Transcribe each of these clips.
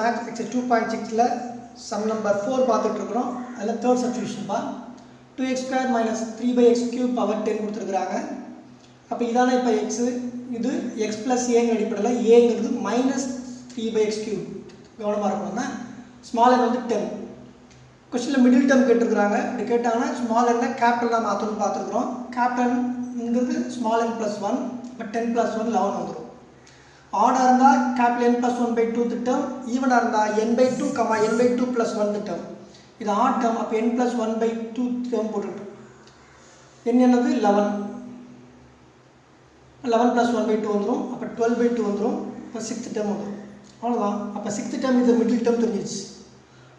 Maths எக்ஸஸ் two point சிக்ஸில் sum number four பார்த்துட்ருக்குறோம். அதில் தேர்ட் சப்ஸ்டியூஷன் பா. Two x square minus three by x cube power ten கொடுத்துருக்குறாங்க. அப்போ இதான இப்போ எக்ஸு இது எக்ஸ் ப்ளஸ் ஏங்கிற அடிப்படையில் ஏங்கிறது minus three by x cube கவனமாக இருக்கணும்னா ஸ்மால் என் வந்து டென் கொஸ்டினில் மிடில் டேர்ம் கேட்டிருக்கிறாங்க. இப்படி கேட்டாங்கன்னா ஸ்மால் என்ன கேபிட்டல் நான் மாற்றணும்னு பார்த்துருக்குறோம். கேபிட்டல்ங்கிறது ஸ்மால் என் ப்ளஸ் ஒன் இப்போ டென் ப்ளஸ் ஒன் லெவன் வந்துடும் ஆடாக இருந்தால் capital n plus one by two திட்டம் ஈவனாக இருந்தால் n by two comma n by two plus one திட்டம். இது ஆட் டேர்ம் அப்போ n plus one by two term போட்டுட்டு என் என்னது eleven eleven plus one by two வந்துடும் அப்போ டுவெல் பை டூ வந்துடும் இப்போ சிக்ஸ்த் டேர்ம் வந்துடும் அவ்வளோதான் அப்போ சிக்ஸ்த் டேர்ம் இது மிடில் டேர்ம் தெரிஞ்சிச்சு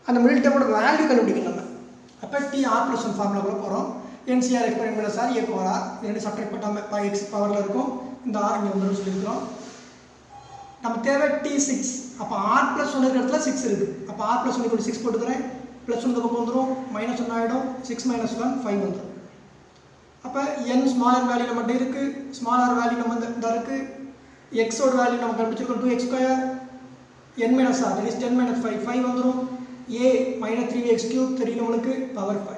அந்த மிடில் டேர்மோட வேல்யூ கண்டுபிடிக்கணும் நம்ம. அப்போ டி ஆர் ப்ளஸ் ஒன் ஃபார்மில் கூட போகிறோம் NCR experiment sir r a power r ரெண்டு சப்ட்ராக்ட் பண்ணாமல் எக்ஸ் பவரில் இருக்கும். இந்த ஆர் இங்கே வந்துடும் சொல்லியிருக்கிறோம். நம்ம தேவை டி சிக்ஸ் அப்போ ஆர் ப்ளஸ் ஒன் இருக்கிற இடத்துல சிக்ஸ் இருக்குது அப்போ ஆர் ப்ளஸ் ஒன் சிக்ஸ் போட்டுக்கிறேன். ப்ளஸ் ஒன் பக்கம் வந்துடும் மைனஸ் ஒன் ஆகிடும் சிக்ஸ் மைனஸ் ஒன் ஃபைவ் வந்துடும் அப்போ என் ஸ்மால் ஆர் வேல்யூ நம்மகிட்ட இருக்குது ஸ்மால் ஆர் வேல்யூ நம்ம இந்த இருக்குது எக்ஸோட வேல்யூ நம்ம கண்டுபிடிச்சிருக்கோம் two x square n minus r is ten minus five five வந்துடும் a minus three x cube தெரியும் நம்மளுக்கு பவர் ஃபைவ்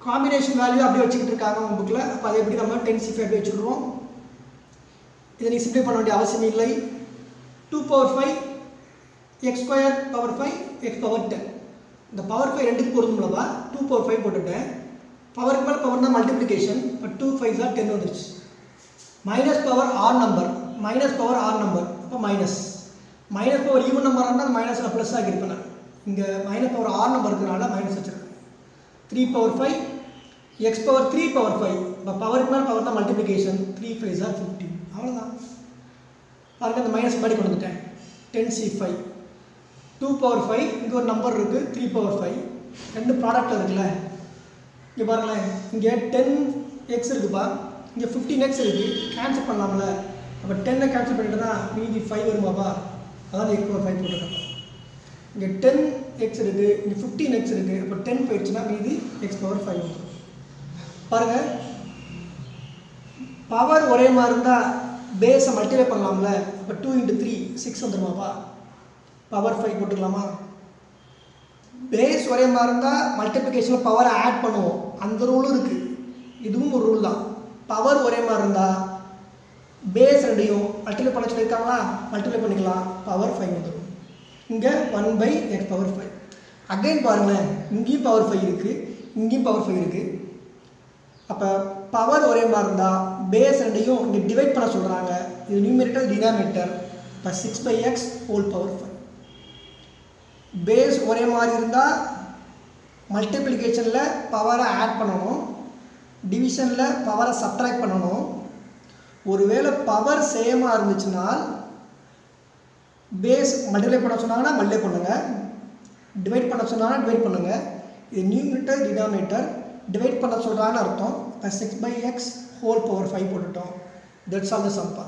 காம்பினேஷன் வேல்யூ அப்படியே வச்சுக்கிட்டு இருக்காங்க உங்கள் புக்கில் அப்போ அதை எப்படி நம்ம டென் சி ஃபைவ் வச்சுக்கிடுவோம் இதை நீ சிம்ப்ளை பண்ண வேண்டிய அவசியம் இல்லை. Two power five x square power five x power ten இந்த பவர் ஃபைவ் ரெண்டுக்கு பொருந்தும்லவா டூ பவர் ஃபைவ் போட்டுட்டேன். பவருக்கு மேலே பவர் தான் மல்டிப்ளிகேஷன் இப்போ டூ ஃபைவ் தான் டென் வந்துருச்சு minus power odd number minus power odd number அப்போ minus minus power even number இருந்தால் மைனஸில் ப்ளஸ் ஆகியிருப்பேன் நான் இங்கே மைனஸ் பவர் ஆர் நம்பர் இருக்கிறனால மைனஸ் வச்சுருக்கேன். Three power five x power three power five இப்போ பவருக்கு மேலே பவர் தான் multiplication three five sir fifty அவ்வளோதான் பாருங்க அந்த மைனஸ் மாதிரி கொண்டு வந்துட்டேன் ten C five two power five இங்கே ஒரு நம்பர் இருக்குது த்ரீ பவர் ஃபைவ் ரெண்டு ப்ராடக்ட் இருக்குல்ல. இங்கே பாருங்களேன். இங்கே டென் எக்ஸ் இருக்குப்பா இங்கே ஃபிஃப்டீன் எக்ஸ் இருக்குது கேன்சல் பண்ணலாம்ல. அப்போ டென்னை கேன்சல் பண்ணிட்டு தான் மீதி ஃபைவ் வருமாப்பா அதான் எக்ஸ் பவர் ஃபைவ் போட்டுருக்கேன். இங்கே டென் எக்ஸ் இருக்குது இங்கே ஃபிஃப்டீன் எக்ஸ் இருக்குது அப்போ டென் போயிடுச்சுன்னா மீதி எக்ஸ் பவர் ஃபைவ் வந்துடும் பாருங்கள் பவர் ஒரே மாதிரி இருந்தால் பேஸை மல்டிப்ளை பண்ணலாம்ல? இப்போ டூ இன்ட்டு த்ரீ சிக்ஸ் வந்துடுமாப்பா பவர் ஃபைவ் போட்டுக்கலாமா? பேஸ் ஒரே மாதிரி இருந்தால் மல்டிப்ளிகேஷனில் பவரை ஆட் பண்ணுவோம். அந்த ரூலும் இருக்குது இதுவும் ஒரு ரூல் தான். பவர் ஒரே மாதிரி இருந்தால் பேஸ் ரெண்டையும் மல்டிப்ளை பண்ண சொல்லியிருக்காங்களா? மல்டிப்ளை பண்ணிக்கலாம். பவர் ஃபைவ் வந்துடும் இங்கே one by x power five again பாருங்களேன். இங்கேயும் பவர் ஃபைவ் இருக்குது இங்கேயும் பவர் ஃபைவ் இருக்குது அப்போ பவர் ஒரே மாதிரி இருந்தால் பேஸ் ரெண்டையும் இங்கே டிவைட் பண்ண சொல்கிறாங்க இது நியூமரேட்டர் டினாமினேட்டர் இப்போ six by x whole power five base ஒரே மாதிரி இருந்தால் மல்டிப்ளிகேஷனில் பவரை ஆட் பண்ணணும். டிவிஷனில் பவரை சப்ட்ராக்ட் பண்ணணும். ஒருவேளை பவர் சேமாக இருந்துச்சுன்னா பேஸ் மல்டிப்ளை பண்ண சொன்னாங்கன்னா மல்டிப்ளை பண்ணுங்கள் டிவைட் பண்ண சொன்னாங்கன்னா டிவைட் பண்ணுங்கள் இது நியூமினேட்டர் டினாமினேட்டர் டிவைட் பண்ண சொல்கிறான்னு அர்த்தம். இப்போ six by x whole power five போட்டுட்டோம். That's all the Samba